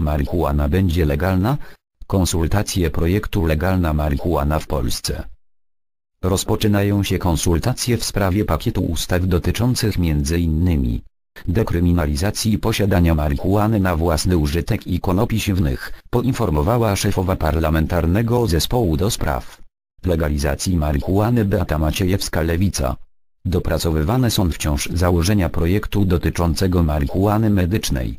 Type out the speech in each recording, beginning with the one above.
Marihuana będzie legalna? Konsultacje projektu Legalna marihuana w Polsce. Rozpoczynają się konsultacje w sprawie pakietu ustaw dotyczących m.in. dekryminalizacji posiadania marihuany na własny użytek i konopi siewnych, poinformowała szefowa parlamentarnego zespołu do spraw legalizacji marihuany Beata Maciejewska-Lewica. Dopracowywane są wciąż założenia projektu dotyczącego marihuany medycznej.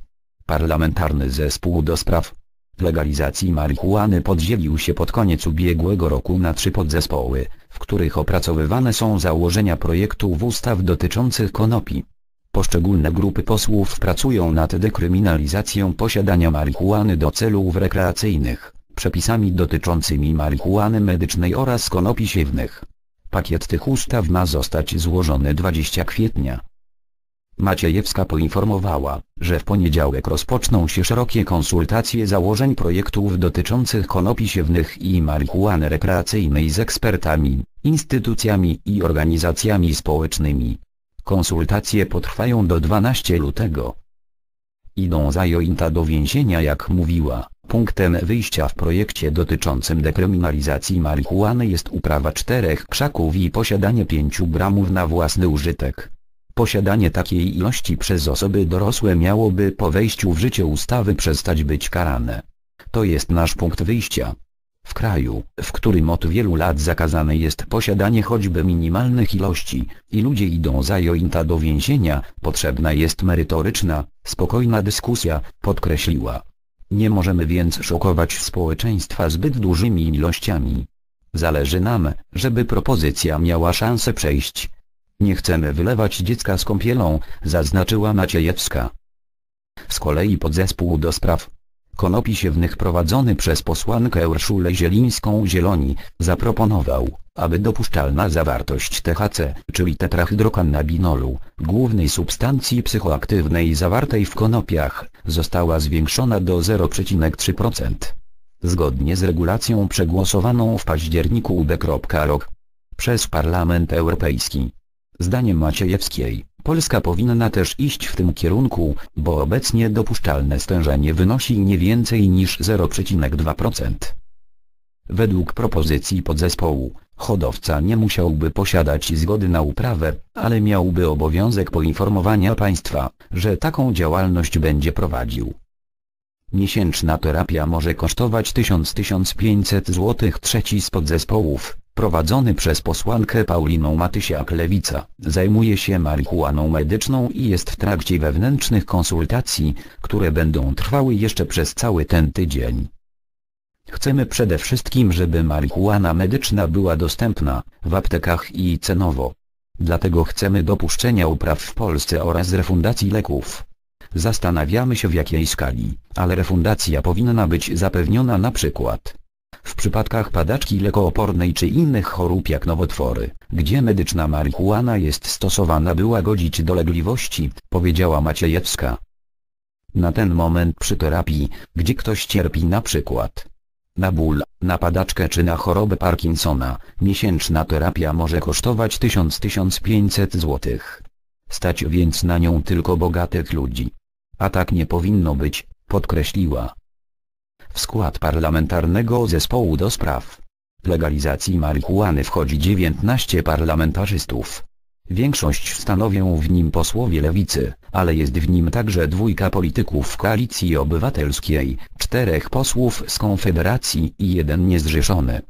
Parlamentarny zespół do spraw legalizacji marihuany podzielił się pod koniec ubiegłego roku na trzy podzespoły, w których opracowywane są założenia projektu w ustaw dotyczących konopi. Poszczególne grupy posłów pracują nad dekryminalizacją posiadania marihuany do celów rekreacyjnych, przepisami dotyczącymi marihuany medycznej oraz konopi siewnych. Pakiet tych ustaw ma zostać złożony 20 kwietnia. Maciejewska poinformowała, że w poniedziałek rozpoczną się szerokie konsultacje założeń projektów dotyczących konopi siewnych i marihuany rekreacyjnej z ekspertami, instytucjami i organizacjami społecznymi. Konsultacje potrwają do 12 lutego. Idą zajęta do więzienia jak mówiła, punktem wyjścia w projekcie dotyczącym dekryminalizacji marihuany jest uprawa czterech krzaków i posiadanie 5 gramów na własny użytek. Posiadanie takiej ilości przez osoby dorosłe miałoby po wejściu w życie ustawy przestać być karane. To jest nasz punkt wyjścia. W kraju, w którym od wielu lat zakazane jest posiadanie choćby minimalnych ilości, i ludzie idą zajęta do więzienia, potrzebna jest merytoryczna, spokojna dyskusja, podkreśliła. Nie możemy więc szokować społeczeństwa zbyt dużymi ilościami. Zależy nam, żeby propozycja miała szansę przejść. Nie chcemy wylewać dziecka z kąpielą, zaznaczyła Maciejewska. Z kolei podzespół do spraw konopi siewnych prowadzony przez posłankę Urszulę Zielińską-Zieloni, zaproponował, aby dopuszczalna zawartość THC, czyli tetrahydrokannabinolu, głównej substancji psychoaktywnej zawartej w konopiach, została zwiększona do 0,3%. Zgodnie z regulacją przegłosowaną w październiku UB.rok przez Parlament Europejski. Zdaniem Maciejewskiej, Polska powinna też iść w tym kierunku, bo obecnie dopuszczalne stężenie wynosi nie więcej niż 0,2%. Według propozycji podzespołu, hodowca nie musiałby posiadać zgody na uprawę, ale miałby obowiązek poinformowania państwa, że taką działalność będzie prowadził. Miesięczna terapia może kosztować 1000-1500 zł. Trzeci z podzespołów, prowadzony przez posłankę Pauliną Matysiak-Lewica, zajmuje się marihuaną medyczną i jest w trakcie wewnętrznych konsultacji, które będą trwały jeszcze przez cały ten tydzień. Chcemy przede wszystkim żeby marihuana medyczna była dostępna, w aptekach i cenowo. Dlatego chcemy dopuszczenia upraw w Polsce oraz refundacji leków. Zastanawiamy się w jakiej skali, ale refundacja powinna być zapewniona na przykład w przypadkach padaczki lekoopornej czy innych chorób jak nowotwory, gdzie medyczna marihuana jest stosowana by łagodzić dolegliwości, powiedziała Maciejewska. Na ten moment przy terapii, gdzie ktoś cierpi na przykład na ból, na padaczkę czy na chorobę Parkinsona, miesięczna terapia może kosztować 1000-1500 zł. Stać więc na nią tylko bogatych ludzi. A tak nie powinno być, podkreśliła. W skład parlamentarnego zespołu do spraw legalizacji marihuany wchodzi 19 parlamentarzystów. Większość stanowią w nim posłowie lewicy, ale jest w nim także dwójka polityków koalicji obywatelskiej, czterech posłów z Konfederacji i jeden niezrzeszony.